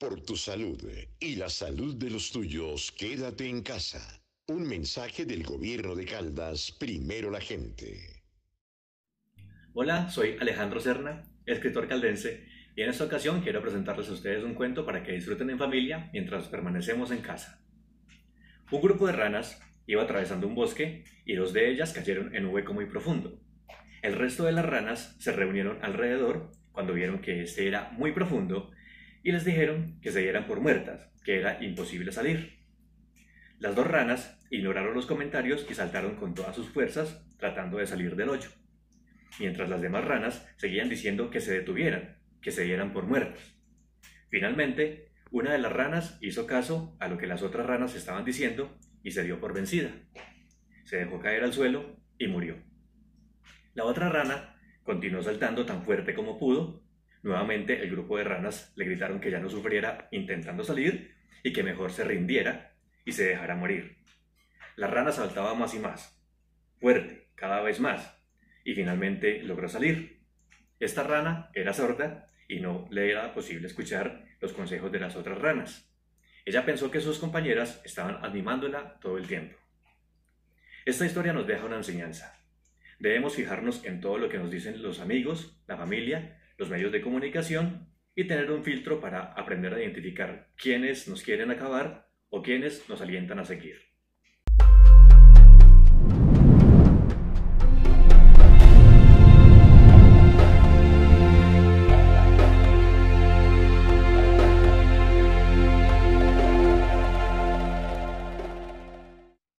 Por tu salud y la salud de los tuyos, quédate en casa. Un mensaje del gobierno de Caldas, primero la gente. Hola, soy Alejandro Serna, escritor caldense, y en esta ocasión quiero presentarles a ustedes un cuento para que disfruten en familia mientras permanecemos en casa. Un grupo de ranas iba atravesando un bosque y dos de ellas cayeron en un hueco muy profundo. El resto de las ranas se reunieron alrededor cuando vieron que este era muy profundo y les dijeron que se dieran por muertas, que era imposible salir. Las dos ranas ignoraron los comentarios y saltaron con todas sus fuerzas tratando de salir del hoyo, mientras las demás ranas seguían diciendo que se detuvieran, que se dieran por muertas. Finalmente, una de las ranas hizo caso a lo que las otras ranas estaban diciendo y se dio por vencida. Se dejó caer al suelo y murió. La otra rana continuó saltando tan fuerte como pudo Nuevamente el grupo de ranas le gritaron que ya no sufriera intentando salir y que mejor se rindiera y se dejara morir. La rana saltaba más y más, fuerte, cada vez más, y finalmente logró salir. Esta rana era sorda y no le era posible escuchar los consejos de las otras ranas. Ella pensó que sus compañeras estaban animándola todo el tiempo. Esta historia nos deja una enseñanza. Debemos fijarnos en todo lo que nos dicen los amigos, la familia los medios de comunicación y tener un filtro para aprender a identificar quiénes nos quieren acabar o quiénes nos alientan a seguir.